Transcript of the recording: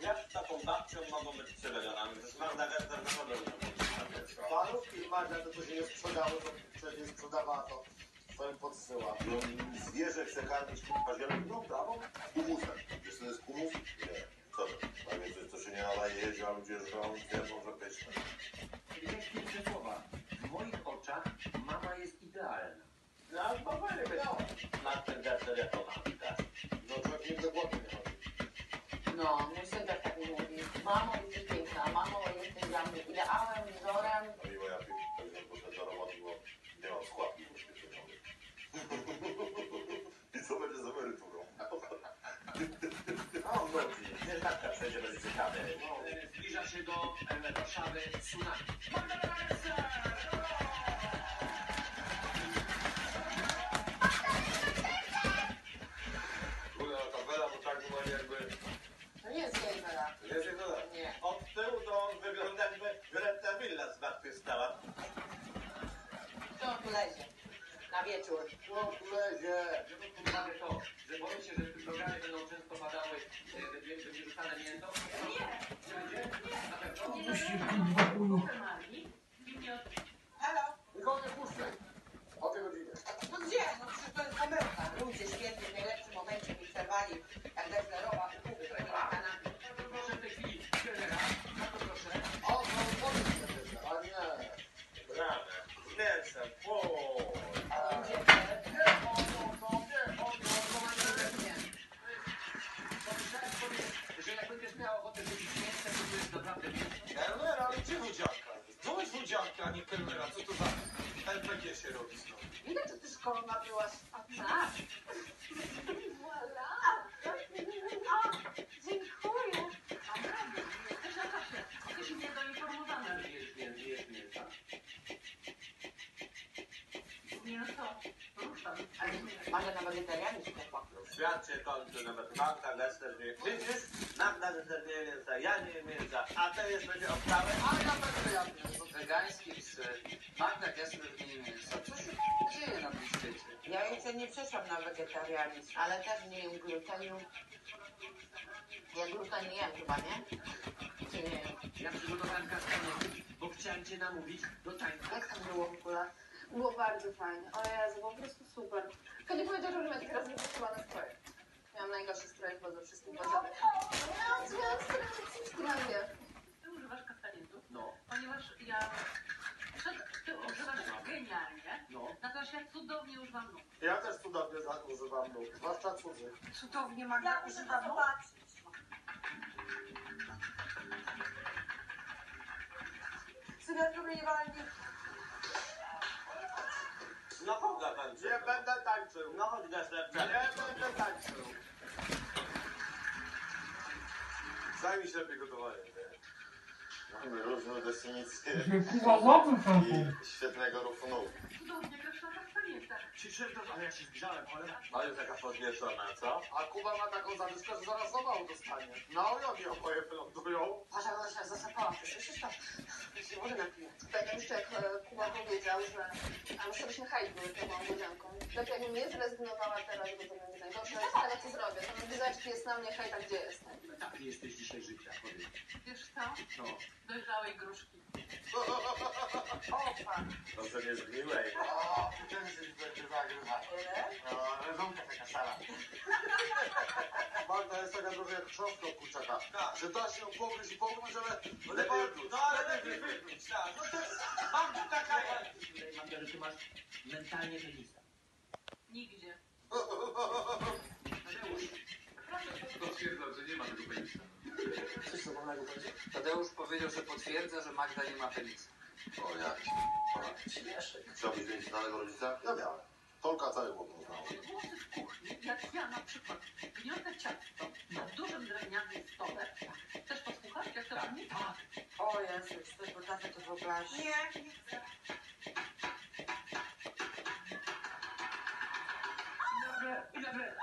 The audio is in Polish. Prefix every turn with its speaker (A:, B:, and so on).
A: Jak z taką babcią mogą być? To jest Magda Gessler naprawdę
B: Panów firma, za to, się nie sprzedało, to przecież nie sprzedawała, to swoim podsyła.
A: No, zwierzę chce karmić kurwa zieleń, no brawo, humusem. Wiesz co to jest humus? Nie. Co to? Pewnie coś, co się nie nadaje jeść, a ludzie żrą i No,
B: no. Nie
C: tak,
A: tak, przejdzie będzie ciekawe.
D: E, Zbliża się do e, Warszawy tsunami.
A: Kurde, ta tabela, bo tak była jakby...
C: To nie jest jej wera.
A: Jest to
C: Nie.
A: Od tyłu to on wygląda jakby Greta Villa zmartwychwstała.
C: To tu lezie. Na wieczór.
B: No, lezie.
D: Uwagę to, że boję się, że w tym programie będą często padały, e, będzie, będzie rzucane mięso. Nie! Nie będzie? Na pewno?
C: Halo?
B: Nikogo nie puszczaj. O tej godzinie.
C: No gdzie? No przecież to jest pomyłka. Ludzie świetnie, w najlepszym momencie mi przerwali, jak Desslerowa upływy na kanapie.
D: Proszę w tej chwili trenera. Bardzo proszę.
B: O, no, powiedz sobie, a nie.
A: Brane. Z mięsem. Fuuu.
C: A ludzie...
B: Nie, o, no, no, nie, o, no, no, nie.
D: Pomyślałem sobie, że jak będziesz miał ochotę zrobić mięsce, to to jest naprawdę mięso.
E: Kelner, ale gdzie wodzianka? To jest wodzianka, a nie kelnera. Co to za LPG się robi znowu?
C: Widać, że ty szkołą nabyłaś. A tak. Voilà. Dziękuję.
D: Jest, jest, jest mięsa.
C: Mamy na wegetarianizm chłopak.
A: Świat się kończy, nawet Magda Gessler nie... Widzisz? Magda Gessler nie mięsa, ja nie jem mięsa, a to jest będzie obstawę.
B: A ja będę jadł.
F: Wegański psy, Magda Gessler nie mięsa. Co się dzieje na tym świecie?
C: Ja jeszcze nie przeszłam na wegetarianizm, ale też nie jem glutenu. Ja gluten nie jem chyba, nie? Czy nie jem?
D: Ja przygotowałem kastanety, bo chciałem cię namówić do tańca.
C: Jak tam było w ogóle?
G: Było bardzo fajnie. O Jezu, po prostu super. Tylko nie powiedział, że miał taki raz wypracowany strój. Miałam najgorszy strój chyba ze wszystkich poziomów. Miałam zmian strój,
H: Ty używasz kastanetów,
D: No,
H: ponieważ ja... Ty używasz genialnie,
D: no.
H: natomiast ja cudownie używam nóg.
B: Ja też cudownie za- używam nóg, zwłaszcza cudzych.
H: Cudownie Magda używa nóg.
C: Synek promieniowalny.
A: No tańczy.
B: Nie będę tańczył.
A: No chodź Gessler,
B: Nie będę tańczył.
A: Zajmij się lepiej gotowaniem. Mamy różne definicje
I: Kuba, łapy
A: i świetnego ruchu nóg.
H: Cudownie grasz na kastanetach.
D: Przyszedłem to, ale ja się zgrzałem, cholera.
A: No jest taka podniecona, co?
B: A Kuba ma taką zadyszkę, że zaraz zawału dostanie. Na ojonie oboje wylądują.
C: Ona się zasypała. Słyszysz to? Ja się może napiję.
G: Tak jeszcze jak e, Kuba powiedział, że a my żebyśmy hajt były tą małą łodzianką. Tak jakbym nie zrezygnowała teraz, bo to będzie najgorsze tego, co zrobię. To gwizdeczki jest na mnie, hejta, gdzie jestem.
D: Taki jesteś dzisiaj życia, powiem.
H: Wiesz co?
D: No.
H: Dojrzałej gruszki.
C: Opa.
A: Dobrze nie zgniłej.
B: O, ten się będzie zagrywa. No, rezonka taka szara. Magda jest taka trochę jak chrząstka kurczaka. Że da się pogryźć i pogryźć, ale...
A: Lepiej, no ale lepiej wypluć, tak. No to jest, tu taka...
D: Magda, że ty masz mentalnie penisa.
H: Nigdzie.
D: Tadeusz,
E: Potwierdzam, że nie ma tego penisa.
B: Coś normalnego będzie?
F: Tadeusz powiedział, że potwierdza, że Magda nie ma penisa.
A: O jak? Chciałbyś mieć znanego rodzica?
B: Ja miałem. Tolka cały chłop znał.
H: Twoje głosy w kuchni, jak ja na przykład gniotę ciasto na dużym drewnianym stole. Chcesz posłuchać, jak to
D: tak,
H: brzmi?
D: tak.
C: O Jezu, czy też potrafię to wyobrazić.
H: Nie, nie chcę.
D: Dobre, dobre.